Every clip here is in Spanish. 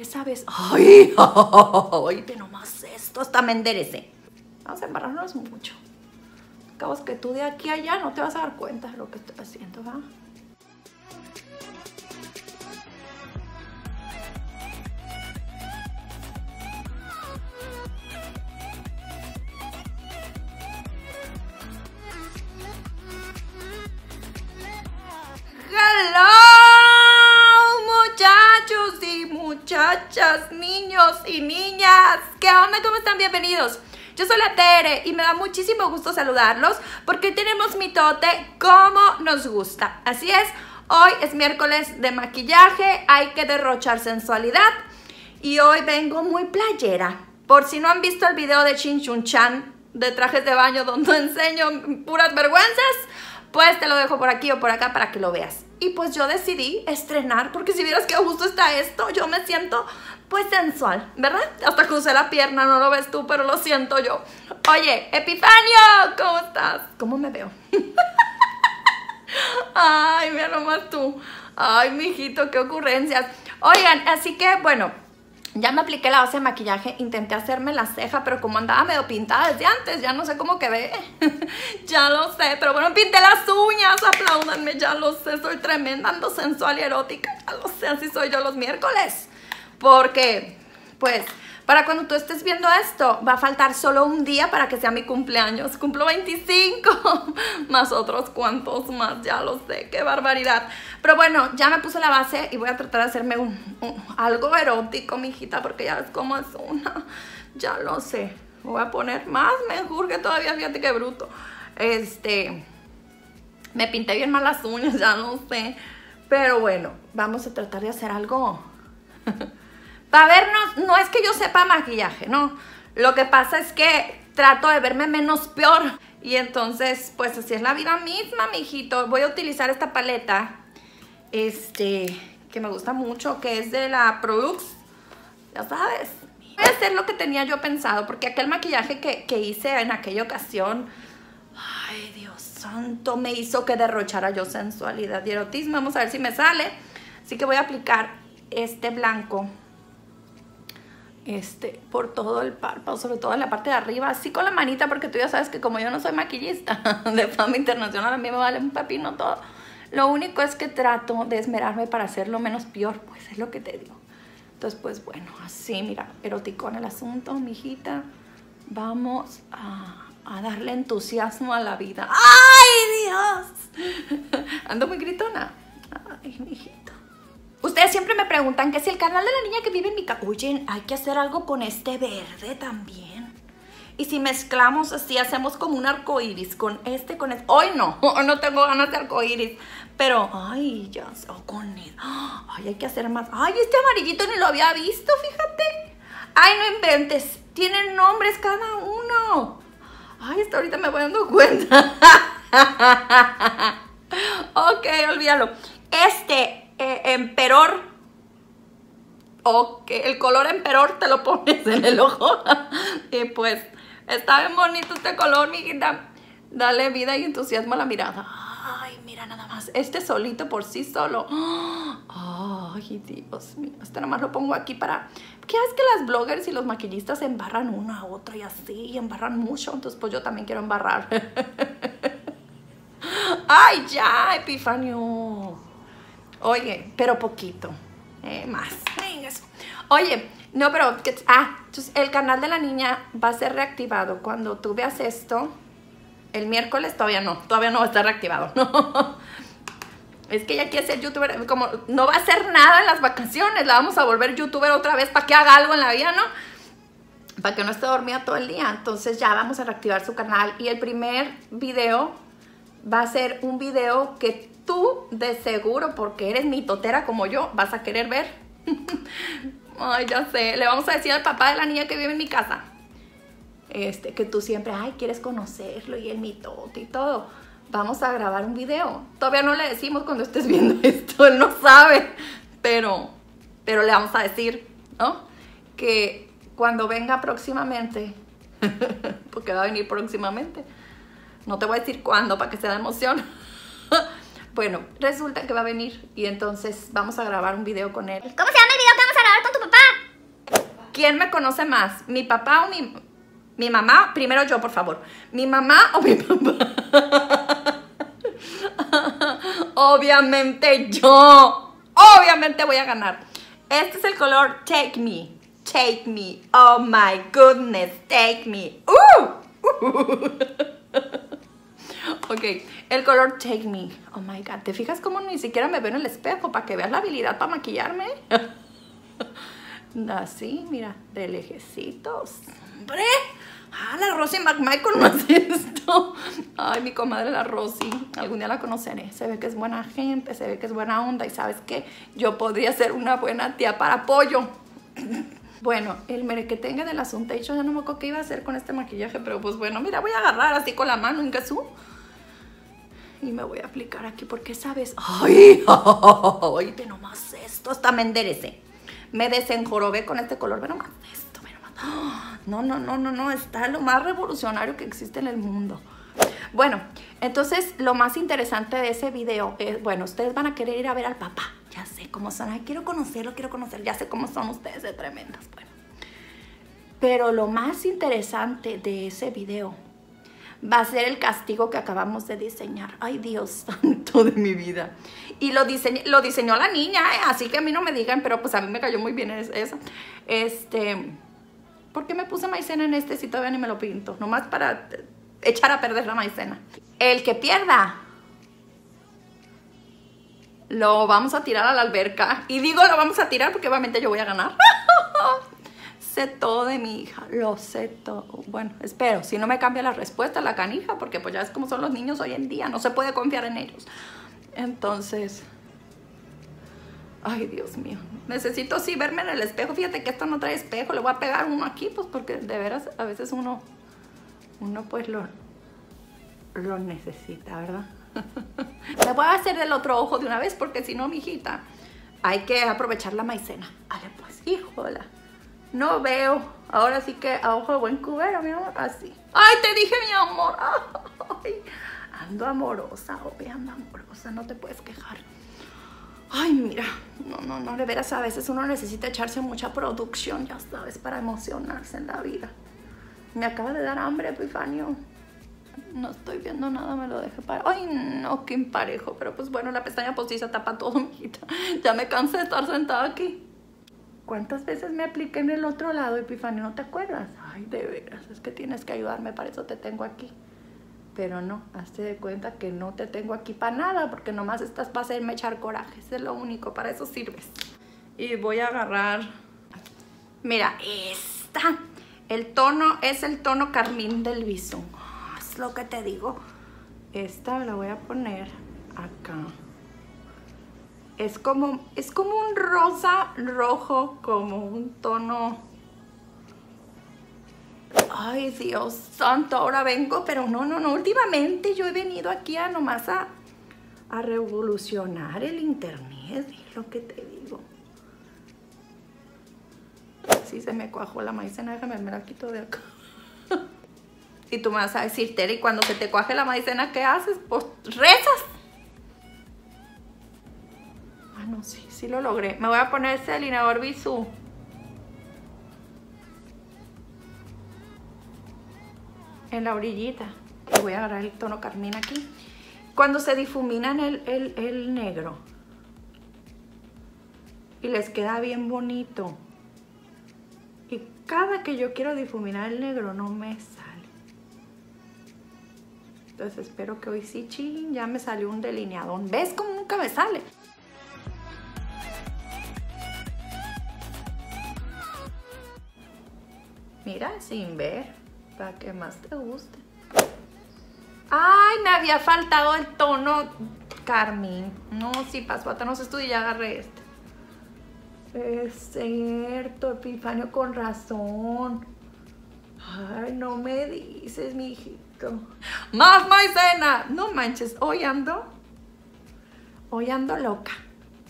Esa vez, ay, ve nomás esto, hasta me enderecé. Vamos a embarrarnos mucho. Acabas que tú de aquí a allá no te vas a dar cuenta de lo que estoy haciendo, ¿va? Hello, muchachas, niños y niñas. ¿Qué onda? ¿Cómo están? Bienvenidos. Yo soy la Tere y me da muchísimo gusto saludarlos porque tenemos mitote como nos gusta. Así es, hoy es miércoles de maquillaje, hay que derrochar sensualidad y hoy vengo muy playera. Por si no han visto el video de Chin Chun Chan de trajes de baño donde enseño puras vergüenzas, pues te lo dejo por aquí o por acá para que lo veas. Y pues yo decidí estrenar, porque si vieras qué gusto está esto, yo me siento pues sensual, ¿verdad? Hasta crucé la pierna, no lo ves tú, pero lo siento yo. Oye, Epifanio, ¿cómo estás? ¿Cómo me veo? Ay, mira nomás tú. Ay, mijito, qué ocurrencias. Oigan, así que bueno, ya me apliqué la base de maquillaje, intenté hacerme la ceja, pero como andaba medio pintada desde antes, ya no sé cómo quedé. ya lo sé, pero bueno, pinté las uñas, apláudanme, ya lo sé, soy tremenda, ando sensual y erótica, ya lo sé, así soy yo los miércoles. Porque, pues, para cuando tú estés viendo esto, va a faltar solo un día para que sea mi cumpleaños. Cumplo 25, más otros cuantos más, ya lo sé, qué barbaridad. Pero bueno, ya me puse la base y voy a tratar de hacerme algo erótico, mijita, porque ya ves cómo es una. Ya lo sé. Voy a poner más, me urge todavía, fíjate qué bruto. Este, me pinté bien mal las uñas, ya no sé. Pero bueno, vamos a tratar de hacer algo para vernos, no es que yo sepa maquillaje, no. Lo que pasa es que trato de verme menos peor. Y entonces, pues así es la vida misma, mijito. Voy a utilizar esta paleta, este, que me gusta mucho, que es de la Produx. Ya sabes. Voy a hacer lo que tenía yo pensado, porque aquel maquillaje que, que hice en aquella ocasión, ay Dios santo, me hizo que derrochara yo sensualidad y erotismo. Vamos a ver si me sale. Así que voy a aplicar este blanco este, por todo el párpado, sobre todo en la parte de arriba, así con la manita, porque tú ya sabes que como yo no soy maquillista de fama internacional, a mí me vale un pepino todo. Lo único es que trato de esmerarme para hacerlo menos peor, pues es lo que te digo. Entonces, pues bueno, así, mira, eroticón el asunto, mijita. Vamos a, a darle entusiasmo a la vida. ¡Ay, Dios! Ando muy gritona. Ay, mijito. Ustedes siempre me preguntan que si el canal de la niña que vive en mi casa... Oye, hay que hacer algo con este verde también. Y si mezclamos así, hacemos como un arco iris con este, con este. Hoy no, no tengo ganas de arco iris. Pero, ay, ya oh, con él. Ay, hay que hacer más. Ay, este amarillito ni lo había visto, fíjate. Ay, no inventes. Tienen nombres cada uno. Ay, hasta ahorita me voy dando cuenta. ok, olvídalo. Este eh, emperor o que el color emperor te lo pones en el ojo. Y pues está bien bonito este color mijita. Dale vida y entusiasmo a la mirada. Ay mira nada más. Este solito por sí solo. Ay Dios mío. Este nada más lo pongo aquí para ¿qué es que las bloggers y los maquillistas embarran uno a otro y así embarran mucho entonces pues yo también quiero embarrar. Ay ya Epifanio Oye, pero poquito. Eh, más. Oye, no, pero... Ah, entonces el canal de la niña va a ser reactivado. Cuando tú veas esto, el miércoles todavía no. Todavía no va a estar reactivado. No. Es que ella quiere ser youtuber. Como no va a hacer nada en las vacaciones. La vamos a volver youtuber otra vez para que haga algo en la vida, ¿no? Para que no esté dormida todo el día. Entonces ya vamos a reactivar su canal. Y el primer video va a ser un video que tú de seguro, porque eres mitotera como yo, vas a querer ver. ay, ya sé, le vamos a decir al papá de la niña que vive en mi casa. Este, que tú siempre, ay, quieres conocerlo y el mitote y todo. Vamos a grabar un video. Todavía no le decimos cuando estés viendo esto, él no sabe. Pero, pero le vamos a decir, ¿no? Que cuando venga próximamente, porque va a venir próximamente, no te voy a decir cuándo para que sea de emoción. Bueno, resulta que va a venir y entonces vamos a grabar un video con él. ¿Cómo se llama el video que vamos a grabar con tu papá? ¿Quién me conoce más? ¿Mi papá o mi, mi mamá? Primero yo, por favor. ¿Mi mamá o mi papá? Obviamente yo. Obviamente voy a ganar. Este es el color Take Me. Take Me. Oh my goodness. Take Me. Uh. ok, el color Take Me. Oh my god. ¿Te fijas cómo ni siquiera me veo en el espejo para que veas la habilidad para maquillarme? Así, mira, de lejecitos. ¡Hombre! Ah, la Rosy McMichael no hace esto. Ay, mi comadre la Rosy. Algún día la conoceré. Se ve que es buena gente, se ve que es buena onda. Y sabes qué? Yo podría ser una buena tía para apoyo. Bueno, el merequetengue del asunto. Yo ya no me acuerdo qué iba a hacer con este maquillaje. Pero pues bueno, mira, voy a agarrar así con la mano en gasú. Y me voy a aplicar aquí porque, ¿sabes? ¡Ay! Ve nomás esto. Hasta me enderecé. Me desenjorobé con este color. Ve nomás esto. Ve nomás. No, no, no, no, no. Está lo más revolucionario que existe en el mundo. Bueno, entonces lo más interesante de ese video es, bueno, ustedes van a querer ir a ver al papá. Ya sé cómo son. Ay, quiero conocerlo, quiero conocer. Ya sé cómo son ustedes de tremendas. Bueno. Pero lo más interesante de ese video va a ser el castigo que acabamos de diseñar. Ay, Dios santo de mi vida. Y lo, lo diseñó la niña, ¿eh? así que a mí no me digan, pero pues a mí me cayó muy bien eso. Este, ¿por qué me puse maicena en este si todavía ni me lo pinto? Nomás para echar a perder la maicena. El que pierda, lo vamos a tirar a la alberca. Y digo lo vamos a tirar porque obviamente yo voy a ganar. sé todo de mi hija, lo sé todo. Bueno, espero, si no me cambia la respuesta, la canija, porque pues ya es como son los niños hoy en día, no se puede confiar en ellos. Entonces, ay Dios mío, necesito sí verme en el espejo. Fíjate que esto no trae espejo, le voy a pegar uno aquí, pues porque de veras a veces uno, uno pues lo, lo necesita, ¿verdad? me voy a hacer el otro ojo de una vez porque si no, mi hay que aprovechar la maicena. Vale, pues, híjola. No veo. Ahora sí que a ojo de buen cubero, mi amor. Así. ¡Ay, te dije, mi amor! Ando amorosa, obvio, ando amorosa. No te puedes quejar. Ay, mira. No, no, no. De veras, a veces uno necesita echarse mucha producción, ya sabes, para emocionarse en la vida. Me acaba de dar hambre, Epifanio. No estoy viendo nada, me lo dejé para... Ay, no, qué imparejo. Pero pues bueno, la pestaña postiza tapa todo, mijita. Ya me cansé de estar sentada aquí. ¿Cuántas veces me apliqué en el otro lado, Epifanio? ¿No te acuerdas? Ay, de veras, es que tienes que ayudarme, para eso te tengo aquí. Pero no, hazte de cuenta que no te tengo aquí para nada, porque nomás estás para hacerme echar coraje. es lo único, para eso sirves. Y voy a agarrar... Mira, esta. El tono es el tono carmín del bisón. Es lo que te digo. Esta la voy a poner acá es como, es como un rosa rojo, como un tono... Ay, Dios santo, ahora vengo, pero no, no, no, últimamente yo he venido aquí a nomás a, a revolucionar el internet, es lo que te digo. Sí, se me cuajó la maicena, déjame, me la quito de acá. y tú me vas a decir, Terry, cuando se te cuaje la maicena, ¿qué haces? Pues rezas. Sí lo logré. Me voy a poner ese alineador Bisú. En la orillita. Y voy a agarrar el tono carmín aquí. Cuando se difuminan el, el, el negro. Y les queda bien bonito. Y cada que yo quiero difuminar el negro no me sale. Entonces espero que hoy sí, ching, ya me salió un delineador. ¿Ves cómo nunca me sale? Mira, sin ver, para que más te guste. Ay, me había faltado el tono carmín. No, sí, pasó hasta no se estudia, ya agarré este. Es cierto, Epifanio, con razón. Ay, no me dices, mi. ¡Más maicena! No manches, hoy ando. Hoy ando loca.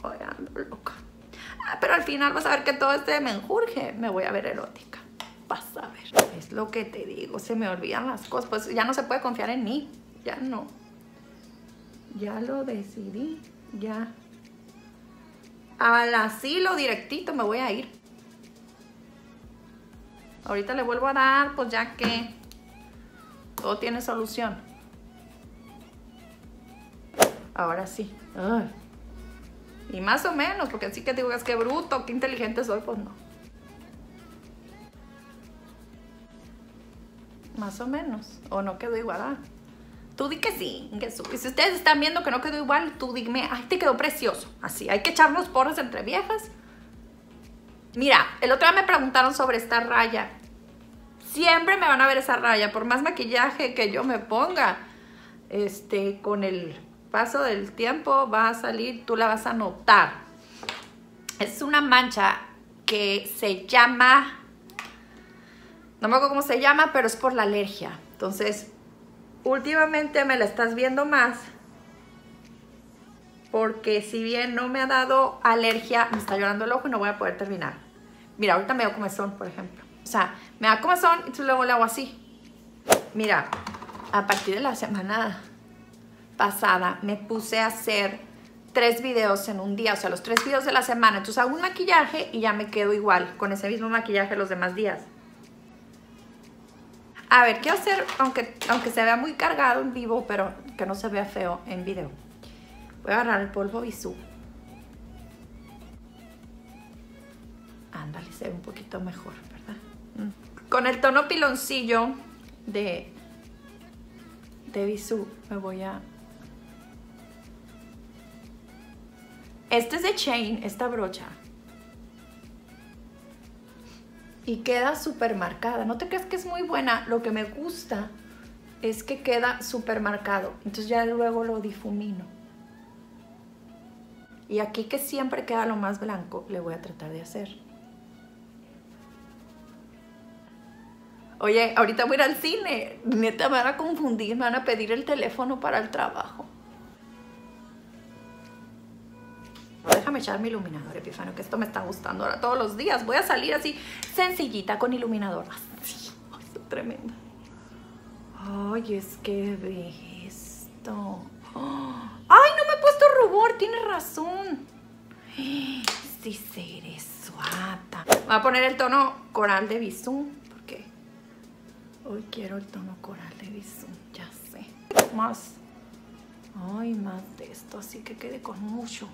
Hoy ando loca. Ah, pero al final vas a ver que todo este me enjurge. Me voy a ver erótica vas ver. Es lo que te digo, se me olvidan las cosas. Pues ya no se puede confiar en mí. Ya no. Ya lo decidí. Ya. Al asilo directito me voy a ir. Ahorita le vuelvo a dar, pues ya que todo tiene solución. Ahora sí. Y más o menos, porque así que digo, es que bruto, qué inteligente soy, pues no. Más o menos. O no quedó igual. ¿ah? Tú di que sí, que si ustedes están viendo que no quedó igual, tú dime, ay, te quedó precioso. Así, hay que echarnos porras entre viejas. Mira, el otro día me preguntaron sobre esta raya. Siempre me van a ver esa raya, por más maquillaje que yo me ponga. Este, con el paso del tiempo va a salir, tú la vas a notar. Es una mancha que se llama, no me acuerdo cómo se llama, pero es por la alergia. Entonces, últimamente me la estás viendo más porque si bien no me ha dado alergia, me está llorando el ojo y no voy a poder terminar. Mira, ahorita me da comezón, por ejemplo. O sea, me da comezón y luego le hago así. Mira, a partir de la semana pasada me puse a hacer tres videos en un día, o sea, los tres videos de la semana. Entonces hago un maquillaje y ya me quedo igual con ese mismo maquillaje los demás días. A ver, quiero hacer, aunque, aunque se vea muy cargado en vivo, pero que no se vea feo en video. Voy a agarrar el polvo Bisú. Ándale, se ve un poquito mejor, ¿verdad? Mm. Con el tono piloncillo de, de Bisú me voy a... Este es de Chain, esta brocha y queda súper marcada. No te creas que es muy buena, lo que me gusta es que queda súper marcado. Entonces ya luego lo difumino. Y aquí que siempre queda lo más blanco, le voy a tratar de hacer. Oye, ahorita voy a ir al cine. Neta, me van a confundir, me van a pedir el teléfono para el trabajo. Echar mi iluminador, Epifanio, que esto me está gustando ahora todos los días. Voy a salir así, sencillita, con iluminador. Ay, esto tremenda. Ay, es que ve esto. Ay, no me he puesto rubor, tienes razón. Sí, seré suata. Voy a poner el tono coral de Bisú, porque hoy quiero el tono coral de Bisú, ya sé. Más. Ay, más de esto, así que quede con mucho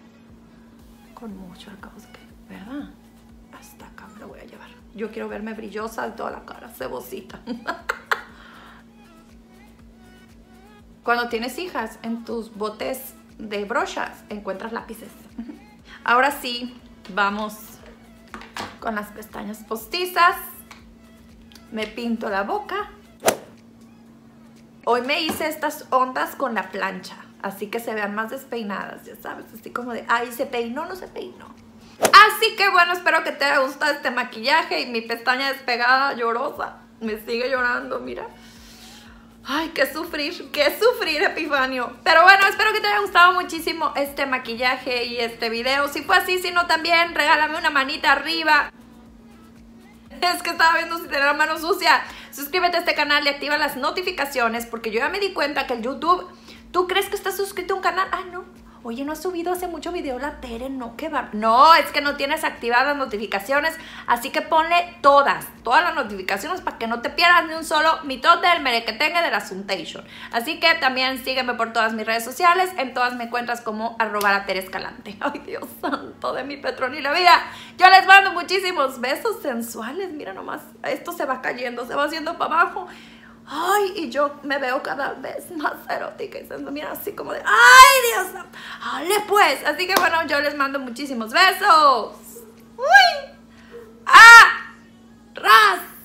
con mucho al que, ¿verdad? Hasta acá me lo voy a llevar. Yo quiero verme brillosa de toda la cara, cebosita. Cuando tienes hijas, en tus botes de brochas encuentras lápices. Ahora sí, vamos con las pestañas postizas. Me pinto la boca. Hoy me hice estas ondas con la plancha así que se vean más despeinadas, ya sabes, así como de, ay, se peinó, no se peinó. Así que bueno, espero que te haya gustado este maquillaje y mi pestaña despegada llorosa. Me sigue llorando, mira. Ay, qué sufrir, qué sufrir, Epifanio. Pero bueno, espero que te haya gustado muchísimo este maquillaje y este video. Si fue así, si no también, regálame una manita arriba. Es que estaba viendo si tenía la mano sucia. Suscríbete a este canal y activa las notificaciones porque yo ya me di cuenta que el YouTube ¿Tú crees que estás suscrito a un canal? Ah, no. Oye, no ha subido hace mucho video la Tere, no, qué va. No, es que no tienes activadas notificaciones, así que ponle todas, todas las notificaciones para que no te pierdas ni un solo mitote del merequetengue de la. Así que también sígueme por todas mis redes sociales, en todas me encuentras como arroba la Tere Escalante. Ay, Dios santo de mi la vida. Yo les mando muchísimos besos sensuales, mira nomás, esto se va cayendo, se va haciendo para abajo. Ay, y yo me veo cada vez más erótica y se mira así como de, ay, Dios, hable pues. Así que bueno, yo les mando muchísimos besos. Uy. Ah, ras.